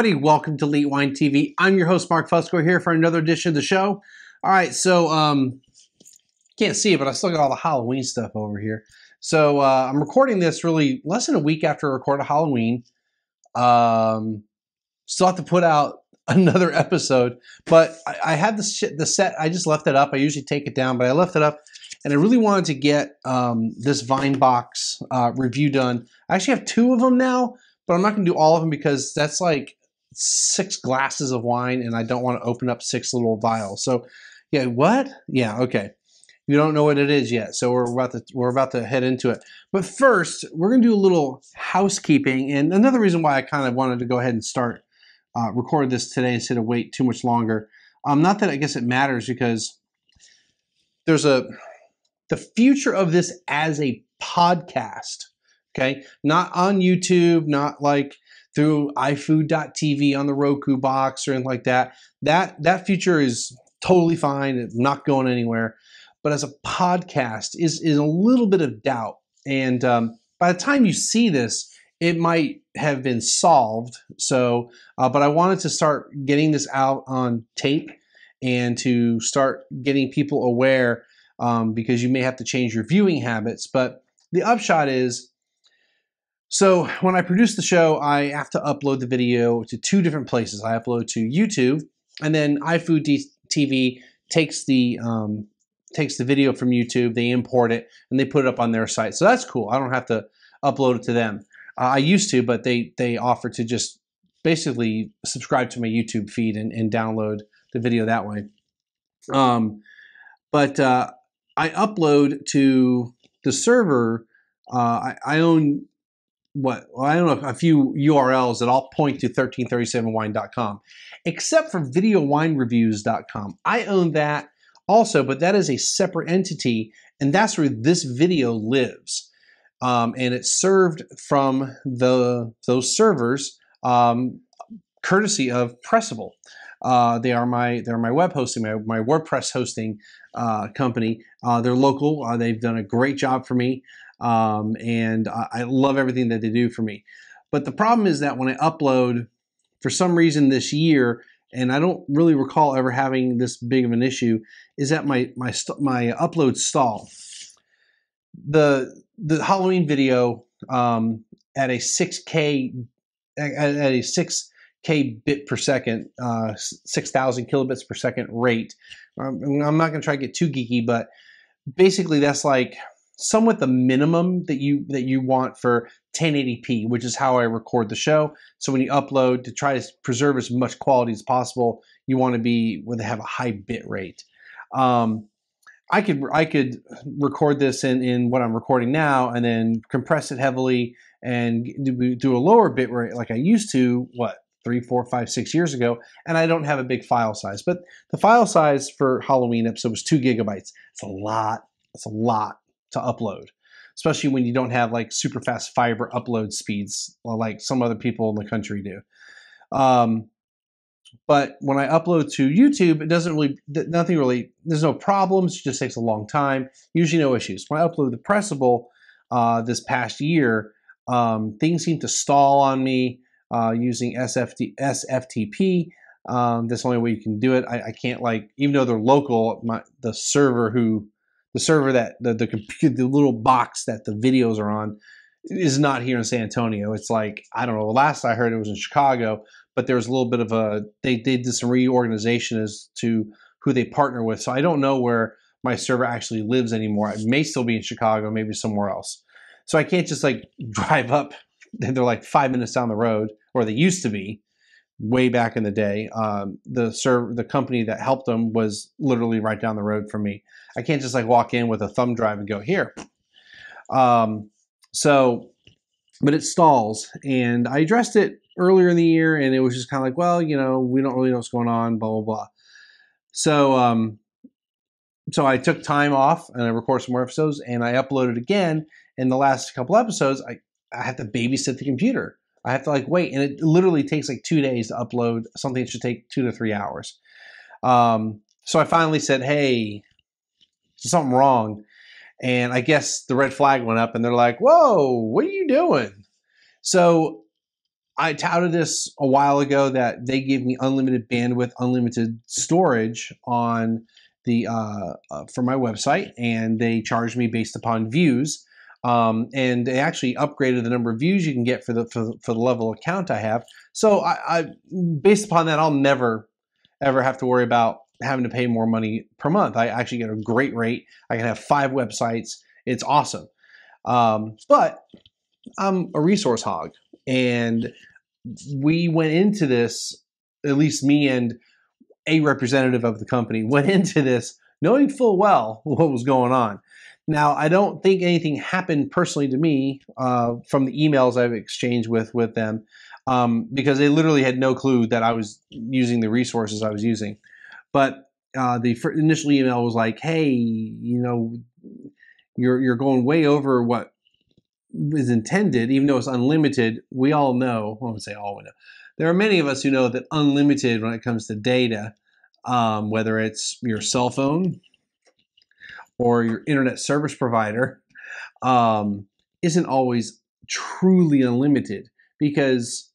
Everybody. Welcome to Elite Wine TV. I'm your host, Mark Fusco, here for another edition of the show. All right, so um, can't see it, but I still got all the Halloween stuff over here. So uh, I'm recording this really less than a week after I recorded Halloween. Um, still have to put out another episode, but I, I had the shit, the set. I just left it up. I usually take it down, but I left it up, and I really wanted to get um, this Vinebox uh, review done. I actually have two of them now but I'm not going to do all of them because that's like six glasses of wine, and I don't want to open up six little vials. So, yeah, what? Yeah, okay. You don't know what it is yet, so we're about to we're about to head into it. But first, we're going to do a little housekeeping, and another reason why I kind of wanted to go ahead and start uh, record this today instead of wait too much longer. Um, not that I guess it matters because there's a the future of this as a podcast Okay. Not on YouTube, not like through iFood.tv on the Roku box or anything like that. That that feature is totally fine. It's not going anywhere. But as a podcast is is a little bit of doubt. And um, by the time you see this, it might have been solved. So, uh, but I wanted to start getting this out on tape and to start getting people aware um, because you may have to change your viewing habits. But the upshot is so when I produce the show, I have to upload the video to two different places. I upload to YouTube, and then iFood TV takes the um, takes the video from YouTube, they import it, and they put it up on their site. So that's cool. I don't have to upload it to them. Uh, I used to, but they they offer to just basically subscribe to my YouTube feed and, and download the video that way. Um, but uh, I upload to the server. Uh, I, I own what well, I don't know a few URLs that all point to 1337wine.com, except for videowinereviews.com. I own that also, but that is a separate entity, and that's where this video lives. Um, and it's served from the those servers, um, courtesy of Pressable. Uh, they are my they're my web hosting, my, my WordPress hosting uh, company. Uh, they're local. Uh, they've done a great job for me. Um, and I, I love everything that they do for me. But the problem is that when I upload, for some reason this year, and I don't really recall ever having this big of an issue, is that my my my upload stall. The the Halloween video um, at a 6K at, at a 6K bit per second, uh, 6,000 kilobits per second rate. Um, I'm not going to try to get too geeky, but basically that's like somewhat the minimum that you that you want for 1080p, which is how I record the show. So when you upload to try to preserve as much quality as possible, you want to be where they have a high bit rate. Um, I could I could record this in, in what I'm recording now and then compress it heavily and do, a lower bit rate like I used to, what, three, four, five, six years ago, and I don't have a big file size. But the file size for Halloween episode was two gigabytes. It's a lot. It's a lot to upload, especially when you don't have like super fast fiber upload speeds like some other people in the country do. Um, but when I upload to YouTube, it doesn't really, nothing really, there's no problems. It just takes a long time. Usually no issues. When I upload the Pressable uh, this past year, um, things seem to stall on me uh, using SFT, SFTP. Um, that's the only way you can do it. I, I, can't like, even though they're local, my, the server who the server that the the computer, the little box that the videos are on is not here in San Antonio. It's like I don't know. Last I heard it was in Chicago, but there was a little bit of a they, they did some reorganization as to who they partner with. So I don't know where my server actually lives anymore. It may still be in Chicago, maybe somewhere else. So I can't just like drive up. They're like five minutes down the road, or they used to be. Way back in the day. Um, the the company that helped them was literally right down the road from me. I can't just like walk in with a thumb drive and go here. Um, so, but it stalls, and I addressed it earlier in the year, and it was just kind of like, well, you know, we don't really know what's going on, blah blah blah. So, um, so I took time off and I recorded some more episodes, and I uploaded again. In the last couple episodes, I I have to babysit the computer. I have to like wait, and it literally takes like two days to upload something that should take two to three hours. Um, so I finally said, "Hey, something wrong," and I guess the red flag went up, and they're like, "Whoa, what are you doing?" So I touted this a while ago that they gave me unlimited bandwidth, unlimited storage on the uh, uh, for my website, and they charged me based upon views. Um, and they actually upgraded the number of views you can get for the for, for the level account I have. So I, I, based upon that, I'll never ever have to worry about having to pay more money per month. I actually get a great rate. I can have five websites. It's awesome. Um, but I'm a resource hog, and we went into this. At least me and a representative of the company went into this knowing full well what was going on. Now, I don't think anything happened personally to me uh, from the emails I've exchanged with with them um, because they literally had no clue that I was using the resources I was using. But uh, the initial email was like, "Hey, you know, you're you're going way over what is intended, even though it's unlimited. We all know. I won't say all we know. There are many of us who know that unlimited when it comes to data, um, whether it's your cell phone, or your internet service provider um, isn't always truly unlimited because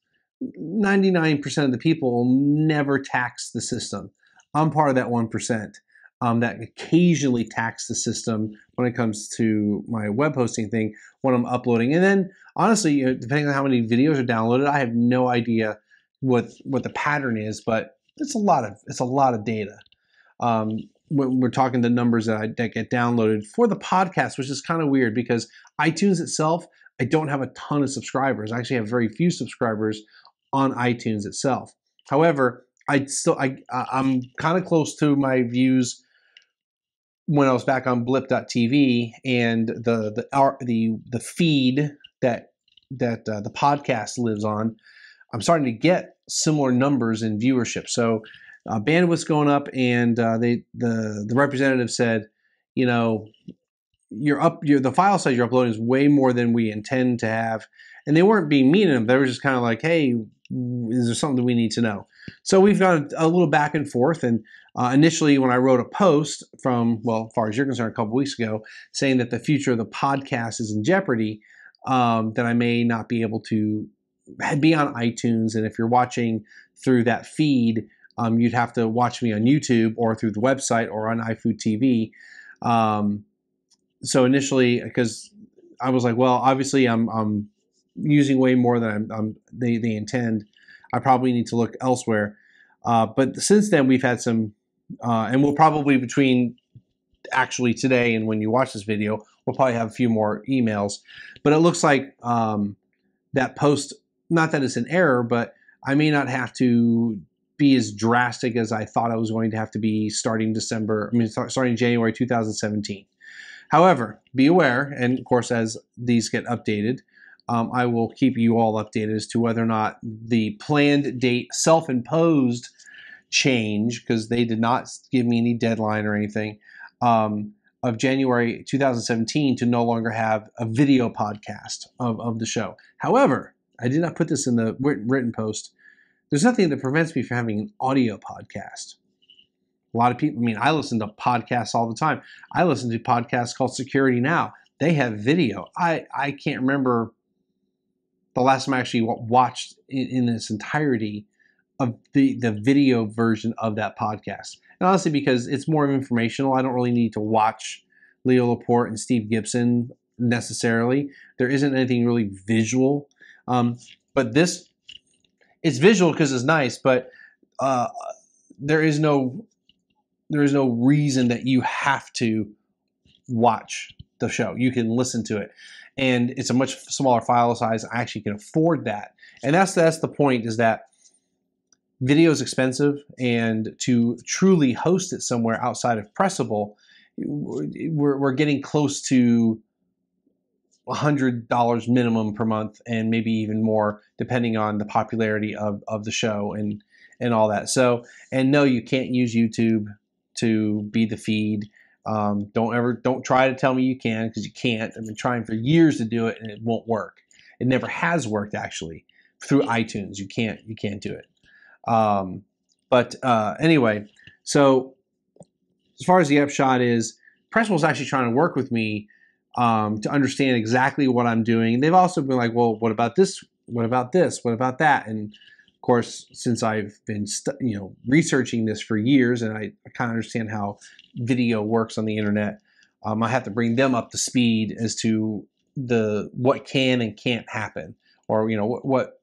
99% of the people never tax the system. I'm part of that 1% um, that occasionally tax the system when it comes to my web hosting thing when I'm uploading. And then honestly, you know, depending on how many videos are downloaded, I have no idea what what the pattern is, but it's a lot of it's a lot of data. Um, when we're talking the numbers that, I, that get downloaded for the podcast, which is kind of weird because iTunes itself, I don't have a ton of subscribers. I actually have very few subscribers on iTunes itself. However, I still I I'm kind of close to my views when I was back on blip.tv and the the our, the the feed that that uh, the podcast lives on. I'm starting to get similar numbers in viewership. So uh, bandwidth's going up, and uh, they the the representative said, you know, you're up, you're, the file size you're uploading is way more than we intend to have, and they weren't being mean to them. They were just kind of like, hey, is there something that we need to know? So we've got a, a little back and forth, and uh, initially when I wrote a post from, well, as far as you're concerned, a couple weeks ago, saying that the future of the podcast is in jeopardy, um, that I may not be able to be on iTunes, and if you're watching through that feed, um, you'd have to watch me on YouTube or through the website or on iFood TV. Um, so initially, because I was like, well, obviously I'm, I'm using way more than I'm, I'm, they, they intend. I probably need to look elsewhere. Uh, but since then, we've had some, uh, and we'll probably between actually today and when you watch this video, we'll probably have a few more emails. But it looks like um, that post, not that it's an error, but I may not have to be as drastic as I thought I was going to have to be starting December, I mean, starting January 2017. However, be aware, and of course, as these get updated, um, I will keep you all updated as to whether or not the planned date, self imposed change, because they did not give me any deadline or anything, um, of January 2017 to no longer have a video podcast of, of the show. However, I did not put this in the written post there's nothing that prevents me from having an audio podcast. A lot of people, I mean, I listen to podcasts all the time. I listen to podcasts called Security Now. They have video. I, I can't remember the last time I actually watched in, in its entirety of the, the video version of that podcast. And honestly, because it's more informational, I don't really need to watch Leo Laporte and Steve Gibson necessarily. There isn't anything really visual. Um, but this it's visual because it's nice, but uh, there is no there is no reason that you have to watch the show. You can listen to it, and it's a much smaller file size. I actually can afford that, and that's that's the point. Is that video is expensive, and to truly host it somewhere outside of Pressable, we're, we're getting close to $100 minimum per month and maybe even more depending on the popularity of, of the show and, and all that. So, and no, you can't use YouTube to be the feed. Um, don't ever, don't try to tell me you can because you can't. I've been trying for years to do it and it won't work. It never has worked actually through iTunes. You can't, you can't do it. Um, but uh, anyway, so as far as the upshot is, Pressable is actually trying to work with me um, to understand exactly what I'm doing. They've also been like, well, what about this? What about this? What about that? And of course, since I've been you know researching this for years, and I, I kind of understand how video works on the internet, um, I have to bring them up to speed as to the what can and can't happen, or you know what what,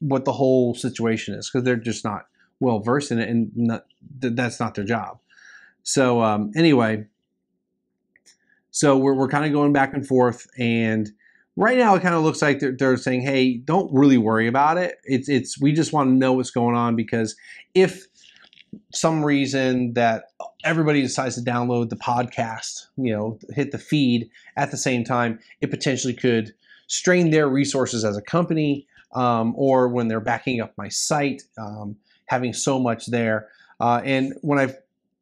what the whole situation is, because they're just not well versed in it, and not, that's not their job. So um, anyway, so we're, we're kind of going back and forth. And right now it kind of looks like they're, they're saying, hey, don't really worry about it. It's, it's, we just want to know what's going on because if some reason that everybody decides to download the podcast, you know, hit the feed at the same time, it potentially could strain their resources as a company um, or when they're backing up my site, um, having so much there. Uh, and when I've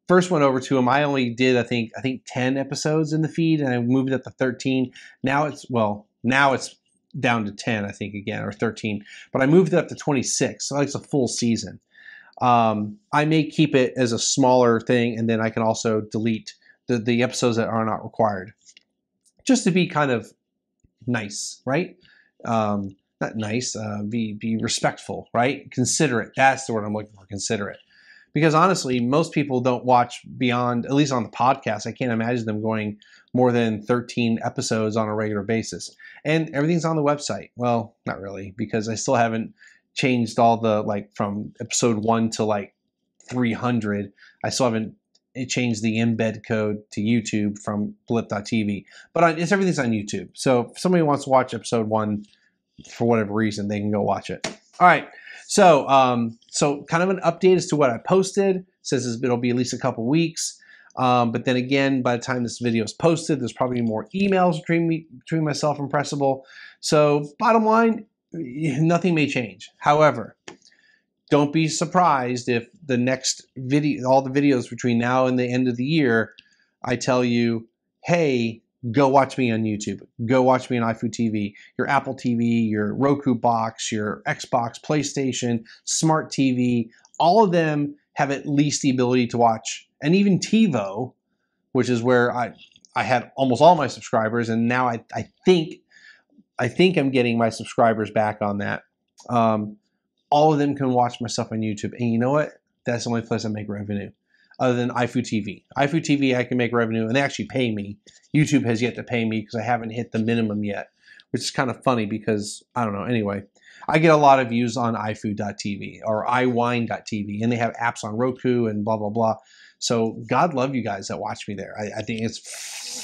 first went over to him, I only did I think I think ten episodes in the feed, and I moved it up to thirteen. Now it's well, now it's down to ten, I think again, or thirteen. But I moved it up to twenty six, so it's a full season. Um, I may keep it as a smaller thing, and then I can also delete the the episodes that are not required, just to be kind of nice, right? Um, not nice, uh, be be respectful, right? Considerate. That's the word I'm looking for. Considerate because honestly, most people don't watch beyond, at least on the podcast. I can't imagine them going more than 13 episodes on a regular basis. And everything's on the website. Well, not really, because I still haven't changed all the, like, from episode one to like 300. I still haven't eh, changed the embed code to YouTube from blip.tv. But it's everything's on YouTube. So if somebody wants to watch episode one for whatever reason, they can go watch it. All right. So, um, so kind of an update as to what I posted. Says it'll be at least a couple weeks. Um, but then again, by the time this video is posted, there's probably more emails between me, between myself and Pressable. So, bottom line, nothing may change. However, don't be surprised if the next video, all the videos between now and the end of the year, I tell you, hey, go watch me on YouTube. Go watch me on iFood TV, your Apple TV, your Roku box, your Xbox, PlayStation, Smart TV. All of them have at least the ability to watch, and even TiVo, which is where I I had almost all my subscribers, and now I, I think I think I'm getting my subscribers back on that. Um, all of them can watch my stuff on YouTube, and you know what? That's the only place I make revenue other than iFood TV. iFood TV, I can make revenue, and they actually pay me. YouTube has yet to pay me because I haven't hit the minimum yet, which is kind of funny because I don't know. Anyway, I get a lot of views on iFood.tv or iWine.tv, and they have apps on Roku and blah blah blah. So God love you guys that watch me there. I, I think it's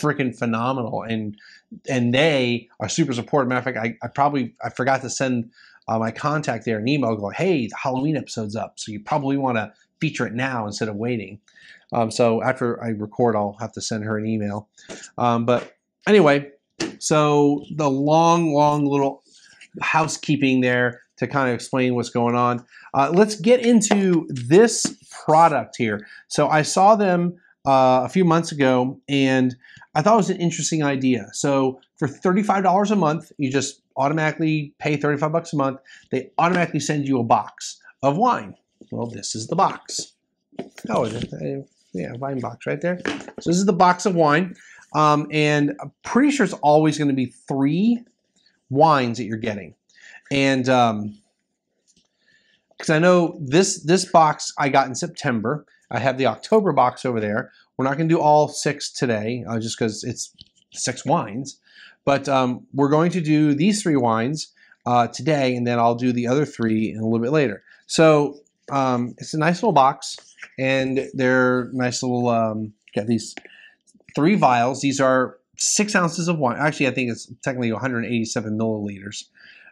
freaking phenomenal, and and they are super supportive. Matter of fact, I, I probably I forgot to send uh, my contact there an email going, hey, the Halloween episode's up, so you probably want to feature it now instead of waiting. Um, so after I record, I'll have to send her an email. Um, but anyway, so the long, long little housekeeping there to kind of explain what's going on. Uh, let's get into this product here. So I saw them uh, a few months ago and I thought it was an interesting idea. So for $35 a month, you just automatically pay 35 bucks a month. They automatically send you a box of wine. Well, this is the box. Oh, yeah, wine box right there. So this is the box of wine. Um, and I'm pretty sure it's always going to be three wines that you're getting. And um, because I know this this box I got in September. I have the October box over there. We're not going to do all six today, uh, just because it's six wines. But um, we're going to do these three wines uh, today, and then I'll do the other three in a little bit later. So um, it's a nice little box, and they're nice little. Um, got these three vials. These are six ounces of wine. Actually, I think it's technically 187 milliliters.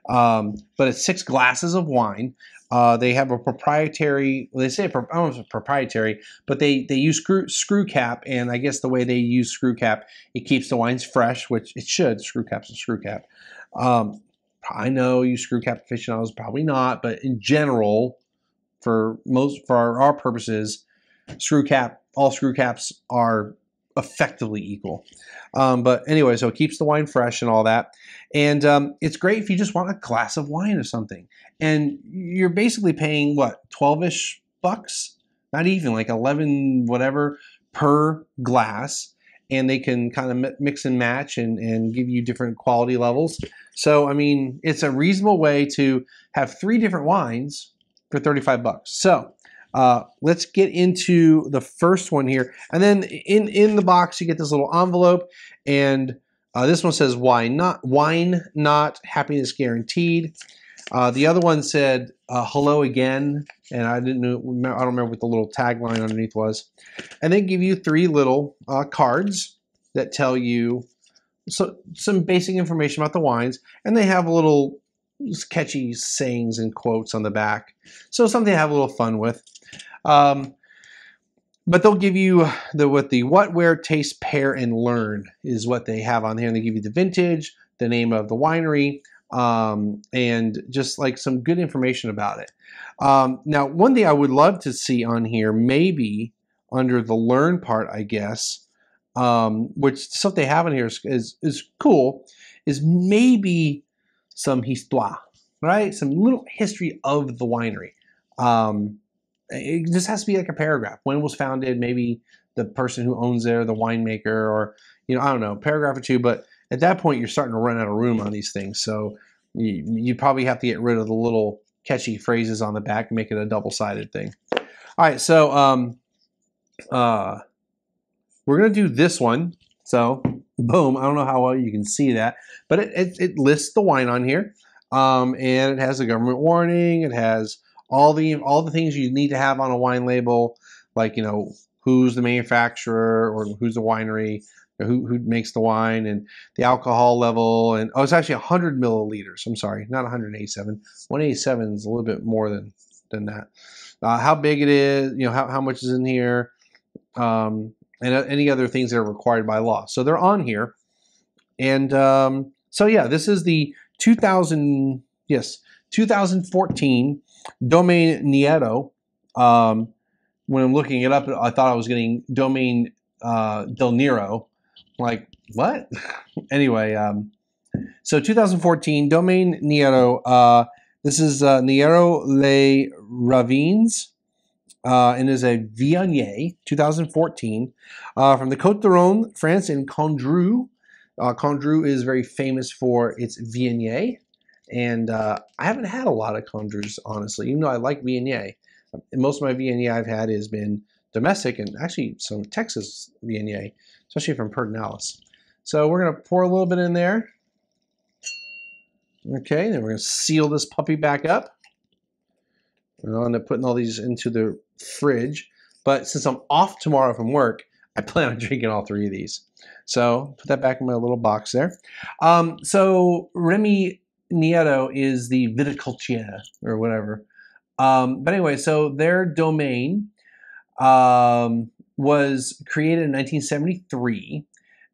Um, but it's six glasses of wine. Uh, they have a proprietary. Well, they say I don't know if it's proprietary, but they they use screw screw cap, and I guess the way they use screw cap, it keeps the wines fresh, which it should. Screw cap's a screw cap. Um, I know you screw cap aficionados probably not, but in general, for most for our, purposes, screw cap all screw caps are effectively equal. Um, but anyway, so it keeps the wine fresh and all that. And um, it's great if you just want a glass of wine or something. And you're basically paying what, 12 ish bucks? Not even like 11, whatever per glass. And they can kind of mix and match and, and give you different quality levels. So, I mean, it's a reasonable way to have three different wines for 35 bucks. So, uh, let's get into the first one here. And then in, in the box, you get this little envelope. And uh, this one says, why not, wine not, happiness guaranteed. Uh, the other one said, uh, hello again. And I didn't know, I don't remember what the little tagline underneath was. And they give you three little uh, cards that tell you so, some basic information about the wines. And they have a little catchy sayings and quotes on the back. So something to have a little fun with. Um, but they'll give you the what the what, where, taste, pair, and learn is what they have on here. And they give you the vintage, the name of the winery, um, and just like some good information about it. Um, now, one thing I would love to see on here, maybe under the learn part, I guess, um, which stuff they have in here is, is, is cool, is maybe some histoire, right? Some little history of the winery. Um, it just has to be like a paragraph. When it was founded, maybe the person who owns there, the winemaker, or you know, I don't know, paragraph or two. But at that point, you're starting to run out of room on these things. So you, you probably have to get rid of the little catchy phrases on the back and make it a double-sided thing. All right, so um, uh, we're gonna do this one. So boom, I don't know how well you can see that, but it, it, it lists the wine on here. Um, and it has a government warning. It has all the all the things you need to have on a wine label, like you know who's the manufacturer or who's the winery, who, who makes the wine, and the alcohol level, and oh, it's actually 100 milliliters. I'm sorry, not 187. 187 is a little bit more than than that. Uh, how big it is, you know, how, how much is in here, um, and uh, any other things that are required by law. So they're on here, and um, so yeah, this is the 2000 yes 2014 Domaine Niero, um, when I'm looking it up, I thought I was getting Domain uh, Del Nero. Like, what? anyway, um, so 2014, Domaine Niero. Uh, this is uh, Niero Les Ravines. Uh, and is a Viognier 2014 uh, from the Côte d'Rhône, France, in Condrieu. Uh, Condrieu is very famous for its Viognier. And uh, I haven't had a lot of Condrieux, honestly, even though I like Viognier. Most of my Viognier I've had has been domestic and actually some Texas Viognier, especially from Pedernales. So we're going to pour a little bit in there. Okay, then we're going to seal this puppy back up. And I'll end up putting all these into the fridge. But since I'm off tomorrow from work, I plan on drinking all three of these. So put that back in my little box there. Um, so Remy Niero is the viticulture or whatever. Um, but anyway, so their domain um, was created in 1973,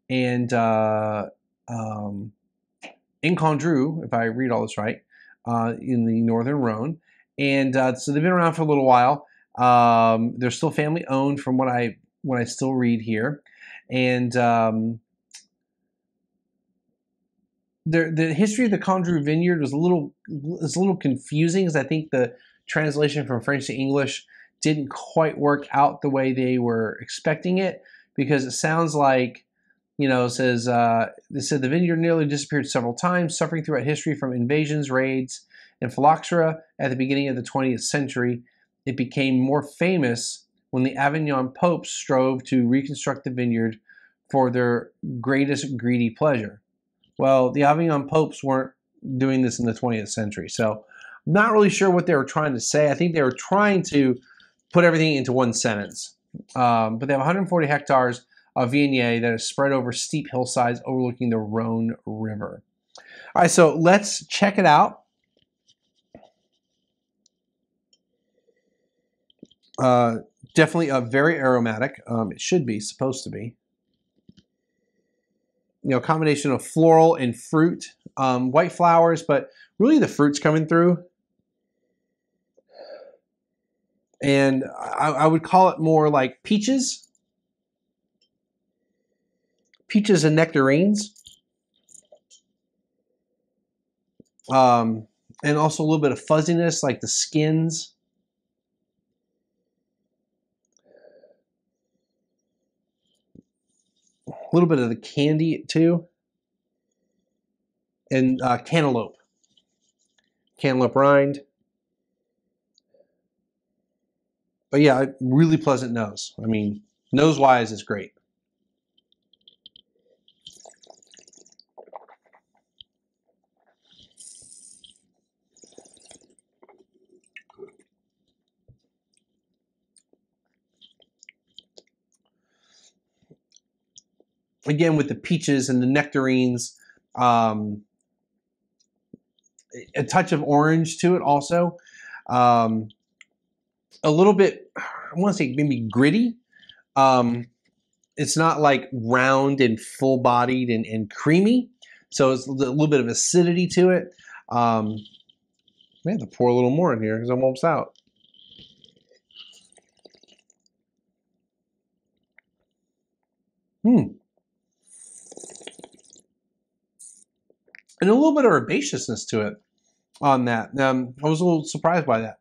and uh, um, in Condrieu, if I read all this right, uh, in the northern Rhone, and uh, so they've been around for a little while. Um, they're still family owned, from what I what I still read here, and um, the history of the Condrieu Vineyard was a little was a little confusing because I think the translation from French to English didn't quite work out the way they were expecting it because it sounds like you know it says uh, they said the vineyard nearly disappeared several times, suffering throughout history from invasions, raids, and phylloxera. At the beginning of the 20th century, it became more famous when the Avignon popes strove to reconstruct the vineyard for their greatest greedy pleasure. Well, the Avignon popes weren't doing this in the 20th century. So I'm not really sure what they were trying to say. I think they were trying to put everything into one sentence. Um, but they have 140 hectares of Viognier that is spread over steep hillsides overlooking the Rhone River. All right, so let's check it out. Uh, definitely a very aromatic. Um, it should be, supposed to be. You know, combination of floral and fruit, um, white flowers, but really the fruit's coming through. And I, I would call it more like peaches. Peaches and nectarines. Um, and also a little bit of fuzziness, like the skins. Little bit of the candy too. And uh, cantaloupe. Cantaloupe rind. But yeah, really pleasant nose. I mean, nose wise is great. Again with the peaches and the nectarines um, a touch of orange to it also um, a little bit i want to say maybe gritty. Um, it's not like round and full bodied and, and, creamy so it's a little bit of acidity to it. Um, I have to pour a little more in here because I'm almost out. Hmm. And a little bit of herbaceousness to it on that. Um, I was a little surprised by that.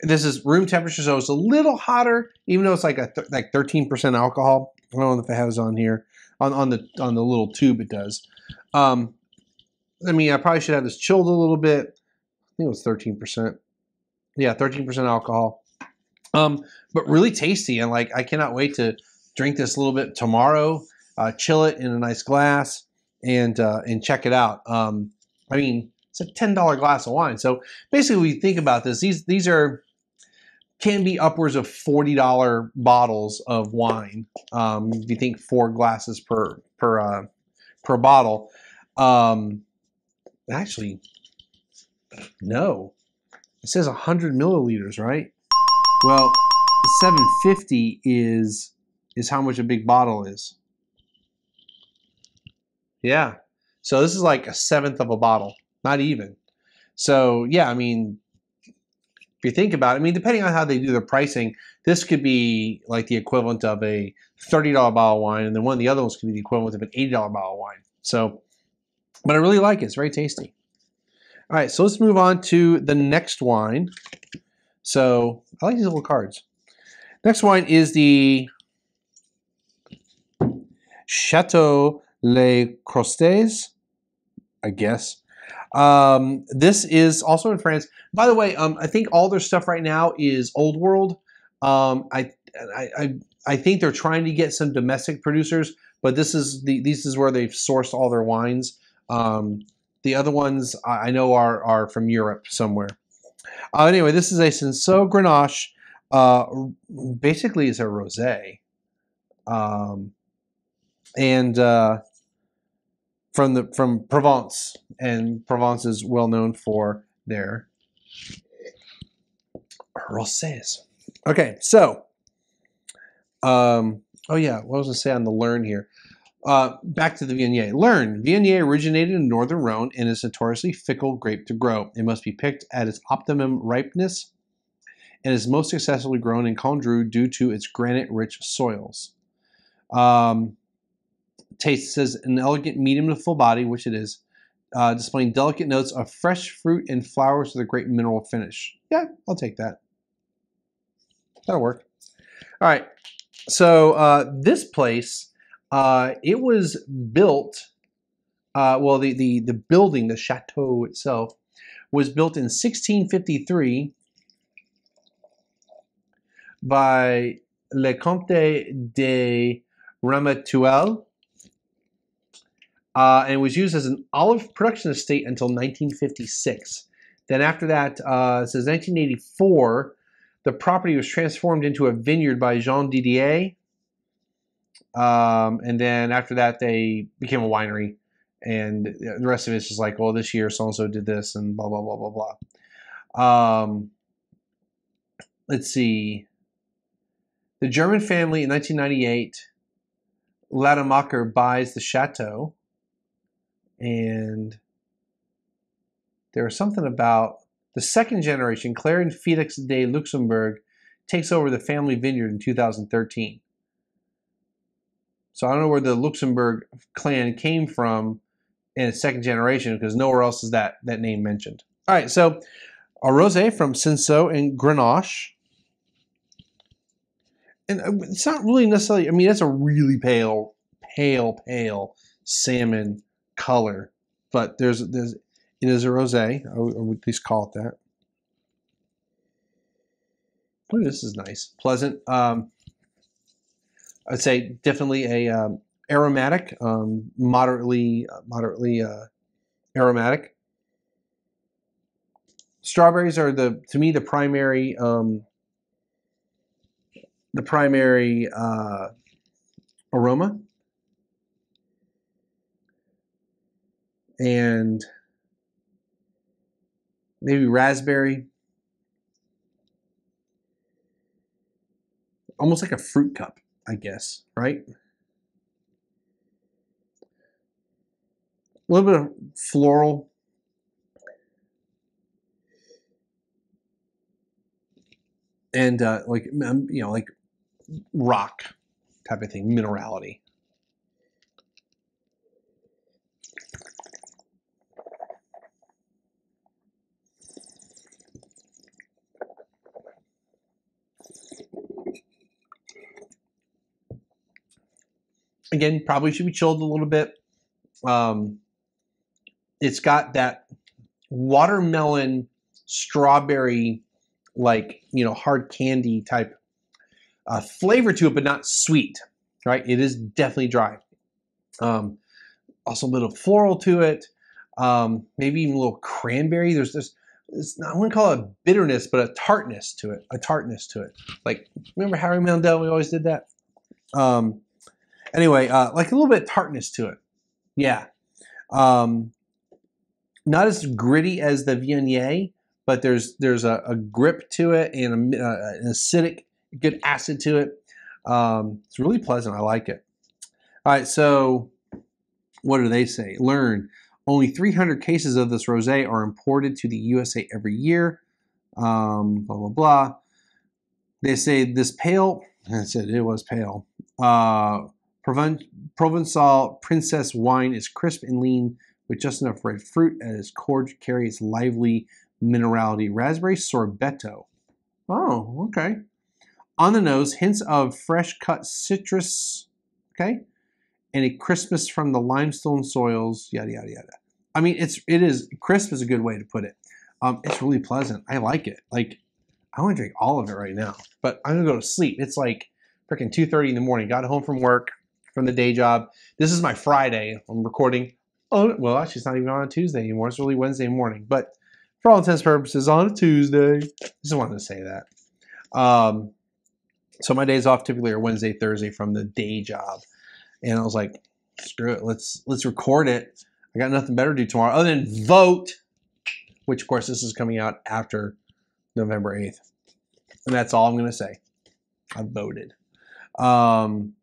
This is room temperature, so it's a little hotter, even though it's like a th like 13% alcohol. I don't know if it has on here on on the on the little tube. It does. Um, I mean, I probably should have this chilled a little bit. I think it was 13%. Yeah, 13% alcohol. Um, but really tasty, and like I cannot wait to drink this a little bit tomorrow. Uh, chill it in a nice glass and uh, and check it out. Um, I mean, it's a ten dollar glass of wine. So basically, we think about this. These these are can be upwards of forty dollar bottles of wine. Um, if you think four glasses per per uh, per bottle. Um, actually, no, it says hundred milliliters, right? Well, seven fifty is is how much a big bottle is. Yeah. So this is like a seventh of a bottle, not even. So yeah, I mean, if you think about it, I mean, depending on how they do their pricing, this could be like the equivalent of a $30 bottle of wine, and then one of the other ones could be the equivalent of an $80 bottle of wine. So, but I really like it. It's very tasty. All right, so let's move on to the next wine. So I like these little cards. Next wine is the Chateau Les Crostes, I guess. Um, this is also in France. By the way, um, I think all their stuff right now is old world. Um, I, I, I, I think they're trying to get some domestic producers, but this is the this is where they've sourced all their wines. Um, the other ones I know are are from Europe somewhere. Uh, anyway, this is a Cinsault Grenache. Uh, basically, it's a rosé. Um, and uh, from the from Provence, and Provence is well known for their rosés. Okay, so, um, oh yeah, what was I say on the learn here? Uh, back to the Viognier. Learn. Viognier originated in northern Rhone and is notoriously fickle grape to grow. It must be picked at its optimum ripeness and is most successfully grown in Condrieu due to its granite-rich soils. Um, taste says an elegant medium to full body, which it is, uh, displaying delicate notes of fresh fruit and flowers with a great mineral finish. Yeah, I'll take that. That'll work. All right. So uh, this place, uh, it was built. Uh, well, the, the the building, the chateau itself, was built in 1653 by Le Comte de Ramatuelle uh, and it was used as an olive production estate until 1956. Then after that, uh, says 1984, the property was transformed into a vineyard by Jean Didier. Um, and then after that, they became a winery and the rest of it's just like, well, this year so and so did this, and blah blah blah blah blah. Um, let's see. The German family in 1998, Lademacher buys the chateau, and there was something about the second generation, Claire and Felix de Luxembourg, takes over the family vineyard in 2013. So I don't know where the Luxembourg clan came from in its second generation because nowhere else is that that name mentioned. All right, so a rosé from Cinsault and Grenache. And uh, it's not really necessarily, I mean, it's a really pale, pale, pale salmon color, but there's, there's, it is a rosé. I would at least call it that. Oh, this is nice, pleasant. Um, I'd say definitely a um, aromatic, um, moderately, moderately uh, aromatic. Strawberries are the, to me, the primary, um, the primary uh, aroma. And maybe raspberry. Almost like a fruit cup, I guess, right? A little bit of floral. And uh, like, you know, like rock type of thing, minerality. Again, probably should be chilled a little bit. Um, it's got that watermelon strawberry like you know hard candy type uh, flavor to it but not sweet right it is definitely dry um, also a little floral to it um, maybe even a little cranberry there's this I wouldn't call it a bitterness, but a tartness to it. A tartness to it. Like remember Harry Mandel? We always did that. Um, anyway, uh, like a little bit tartness to it. Yeah. Um, not as gritty as the Viognier, but there's there's a, a grip to it and a, uh, an acidic, good acid to it. Um, it's really pleasant. I like it. All right, so what do they say? Learn. Only 300 cases of this rosé are imported to the USA every year. Um, blah blah blah. They say this pale. I said it was pale. Uh, Provençal Princess wine is crisp and lean with just enough red fruit as its core carries lively minerality. Raspberry sorbetto. Oh, okay. On the nose, hints of fresh cut citrus, okay, and a crispness from the limestone soils, yada yada yada. I mean, it's it is crisp is a good way to put it. Um, it's really pleasant. I like it. Like, I want to drink all of it right now, but I'm gonna go to sleep. It's like freaking 2:30 in the morning. Got home from work, from the day job. This is my Friday. I'm recording Oh, well, actually, it's not even on a Tuesday anymore. It's really Wednesday morning. But for all intents purposes, on a Tuesday. Just wanted to say that. Um, so my days off typically are Wednesday, Thursday from the day job, and I was like, screw it, let's let's record it. I got nothing better to do tomorrow other than vote, which of course this is coming out after November eighth, and that's all I'm gonna say. I voted. Um,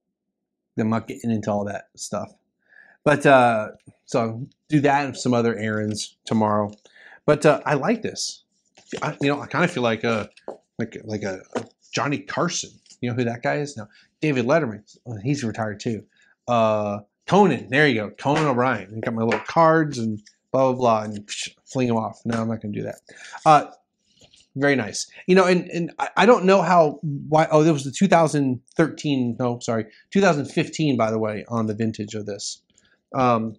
I'm not getting into all that stuff. But uh, so do that and some other errands tomorrow. But uh, I like this. I, you know, I kind of feel like a like like a, Johnny Carson. You know who that guy is? now? David Letterman. he's retired too. Uh, Conan. There you go. Conan O'Brien. I got my little cards and blah blah blah and fling them off. No, I'm not going to do that. Very nice. You know, and and I don't know how why. Oh, there was the 2013. No, sorry, 2015. By the way, on the vintage of this. Um,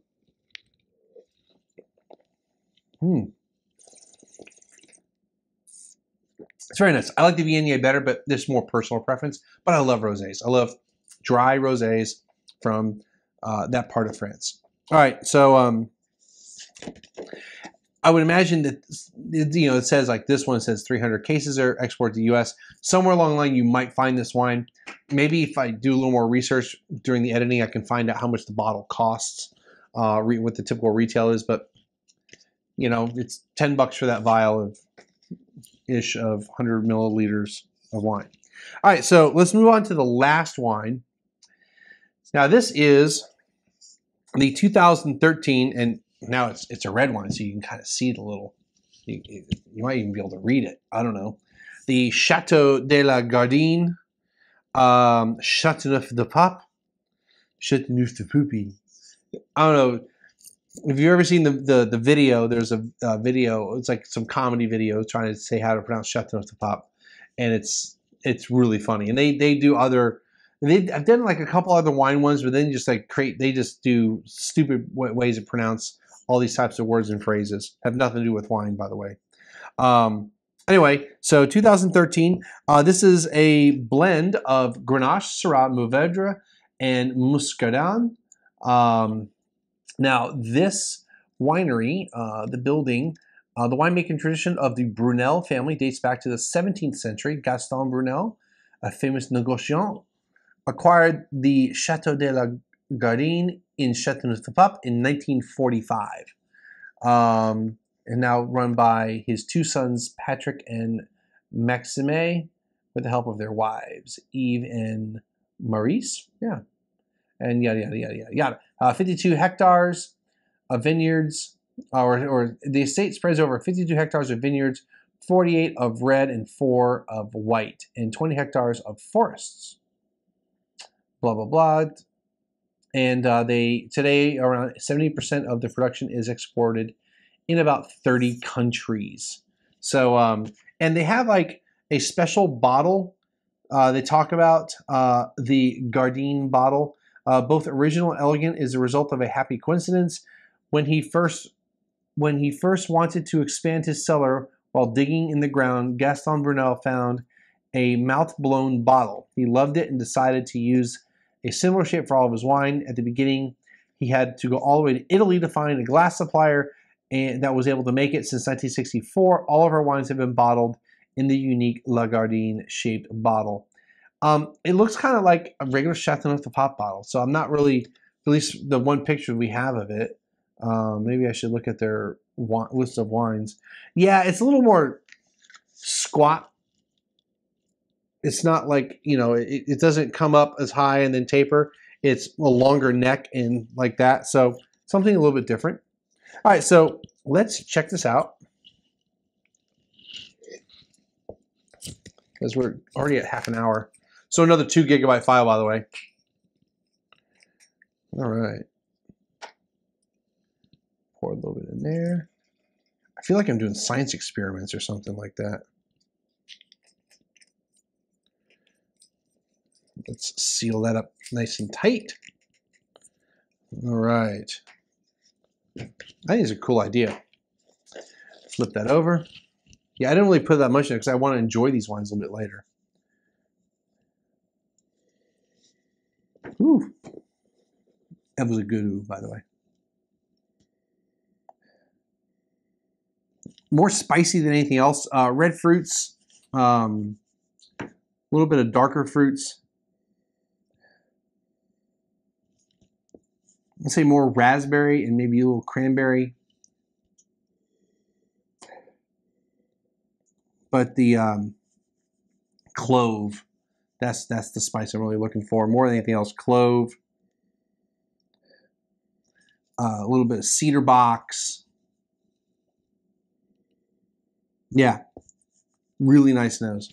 hmm. It's very nice. I like the Viognier better, but there's more personal preference. But I love rosés. I love dry rosés from uh, that part of France. All right, so um, I would imagine that you know it says like this one says 300 cases are exported to the U.S. Somewhere along the line, you might find this wine maybe if I do a little more research during the editing, I can find out how much the bottle costs. uh, re- what the typical retail is, but you know, it's ten bucks for that vial of ish of 100 milliliters of wine. All right, so let's move on to the last wine. Now this is the 2013, and now it's it's a red wine, so you can kind of see a little. You, you might even be able to read it. I don't know. The Chateau de la Gardine, um, Chateauneuf de Pape, Chateauneuf de Poupy. I don't know. If you've ever seen the, the, the video, there's a, a video. It's like some comedy video trying to say how to pronounce Chateauneuf de Pape, and it's it's really funny. And they they do other. They, I've done like a couple other wine ones, but then just like create. They just do stupid ways to pronounce all these types of words and phrases. Have nothing to do with wine, by the way. Um, anyway, so 2013. Uh, this is a blend of Grenache, Syrah, Mourvedre, and Muscardin. Um, now, this winery, uh, the building, uh, the winemaking tradition of the Brunel family dates back to the 17th century. Gaston Brunel, a famous negociant, acquired the Chateau de la Gardine in Châteauneuf-du-Pape in 1945. Um, and now run by his two sons, Patrick and Maxime, with the help of their wives, Eve and Maurice. Yeah. And yada, yada, yada, yada, yada. Uh, 52 hectares of vineyards, or, or the estate spreads over 52 hectares of vineyards, 48 of red and 4 of white, and 20 hectares of forests. Blah, blah, blah and uh, they today around 70% of the production is exported in about 30 countries. So, um, and they have like a special bottle. Uh, they talk about uh, the Gardine bottle. Uh, both original and elegant is the result of a happy coincidence. When he first when he first wanted to expand his cellar while digging in the ground, Gaston Brunel found a mouth-blown bottle. He loved it and decided to use a similar shape for all of his wine. At the beginning, he had to go all the way to Italy to find a glass supplier and that was able to make it since 1964. All of our wines have been bottled in the unique La Gardine shaped bottle. Um, it looks kind of like a regular Chateauneuf de Pape bottle, so I'm not really, at least the one picture we have of it. Um, maybe I should look at their list of wines. Yeah, it's a little more squat it's not like you know it, it doesn't come up as high and then taper. It's a longer neck and like that. So something a little bit different. All right so let's check this out. Because we're already at half an hour. So another two gigabyte file by the way. All right. Pour a little bit in there. I feel like i'm doing science experiments or something like that Let's seal that up nice and tight. All right. I think it's a cool idea. Flip that over. Yeah, I didn't really put that much in because I want to enjoy these wines a little bit later. Ooh. That was a good ooh, by the way. More spicy than anything else. Uh, red fruits, um, a little bit of darker fruits, let's say more raspberry and maybe a little cranberry. But the um, clove, that's that's the spice I'm really looking for more than anything else. Clove, uh, a little bit of cedar box. Yeah, really nice nose.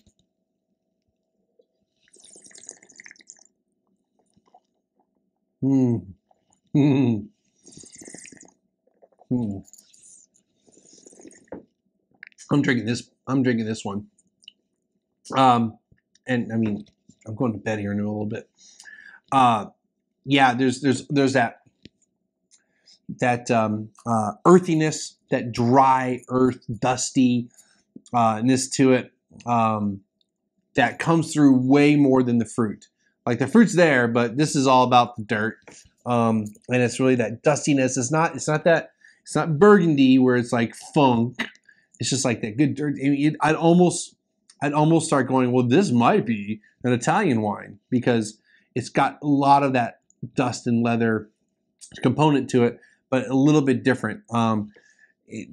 Mmm. Hmm. Hmm. I'm drinking this. I'm drinking this one. Um, and I mean, I'm going to bed here in a little bit. Uh, yeah, there's there's there's that that um, uh, earthiness, that dry earth, dusty uh, ness to it um, that comes through way more than the fruit. Like the fruit's there, but this is all about the dirt. Um, and it's really that dustiness. It's not. It's not that. It's not burgundy where it's like funk. It's just like that good dirt. I mean, I'd almost, I'd almost start going. Well, this might be an Italian wine because it's got a lot of that dust and leather component to it, but a little bit different. Um, it,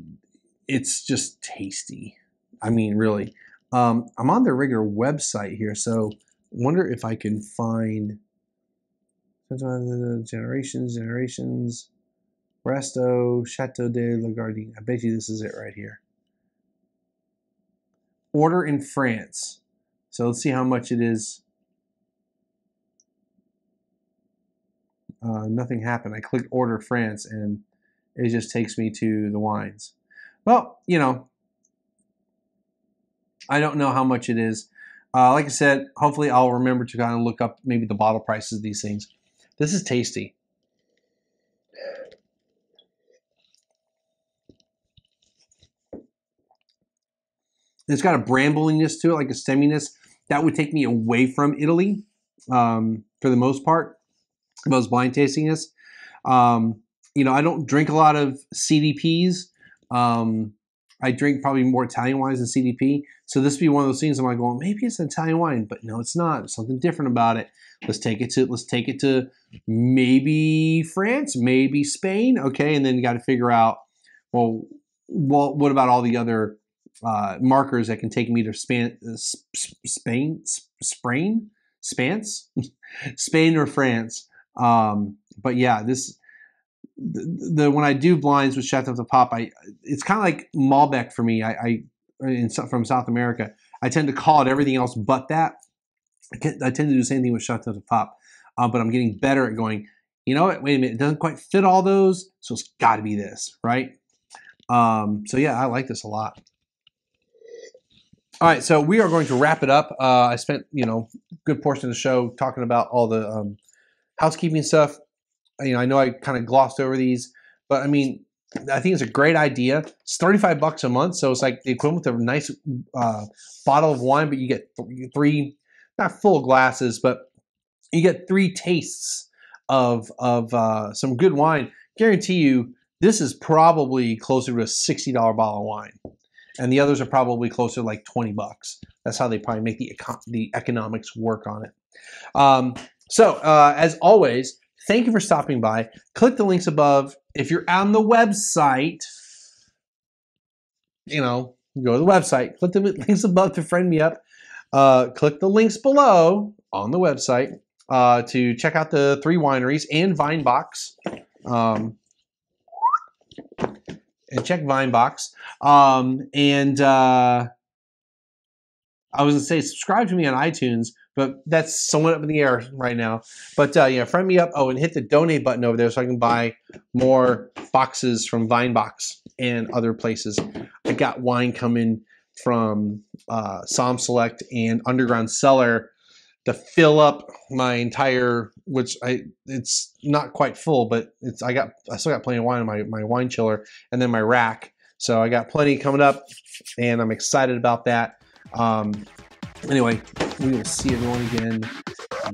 it's just tasty. I mean, really. Um, I'm on their regular website here, so wonder if I can find generations, generations, Resto, Chateau de la. I bet you this is it right here. Order in France. So let's see how much it is. Uh, nothing happened. I clicked order France and it just takes me to the wines. Well, you know, I don't know how much it is. Uh, like I said, hopefully I'll remember to kind of look up maybe the bottle prices of these things. This is tasty. It's got a brambliness to it, like a stemminess. That would take me away from Italy um, for the most part. I blind tasting this, um, you know, I don't drink a lot of CDPs. Um, I drink probably more Italian wines than CDP. So this would be one of those things I'm like, well, maybe it's an Italian wine, but no, it's not. There's something different about it. Let's take it to let's take it to maybe France, maybe Spain. Okay, and then you got to figure out, well, well, what about all the other uh, markers that can take me to uh, Spain, Spain, Spance, Spain or France. Um, but yeah, this the, the, when I do blinds with Chateauneuf-du-Pape, I it's kind of like Malbec for me. I, I in, from South America, I tend to call it everything else but that. I, tend to do the same thing with Chateauneuf-du-Pape, uh, but I'm getting better at going. You know what? Wait a minute, it doesn't quite fit all those, so it's got to be this, right? Um, so yeah, I like this a lot. All right, so we are going to wrap it up. Uh, I spent, you know, good portion of the show talking about all the um, housekeeping stuff. You know, I know I kind of glossed over these, but I mean, I think it's a great idea. It's 35 bucks a month, so it's like the equivalent of a nice uh, bottle of wine, but you get three, not full glasses, but you get three tastes of of uh, some good wine. Guarantee you, this is probably closer to a $60 bottle of wine and the others are probably closer to like 20 bucks. That's how they probably make the, the economics work on it. Um, so, uh, as always, thank you for stopping by. Click the links above. If you're on the website, you know, go to the website, click the links above to friend me up. Uh, click the links below on the website uh, to check out the three wineries and Vinebox. Um, and check Vinebox. Um, and uh, I was gonna say subscribe to me on iTunes, but that's somewhat up in the air right now. But uh, yeah, friend me up. Oh, and hit the donate button over there so I can buy more boxes from Vinebox and other places. I got wine coming from uh, Somm Select and Underground Cellar to fill up my entire which I it's not quite full, but it's I got I still got plenty of wine in my, my wine chiller and then my rack. So I got plenty coming up and I'm excited about that. Um, anyway, we will see everyone again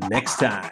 next time.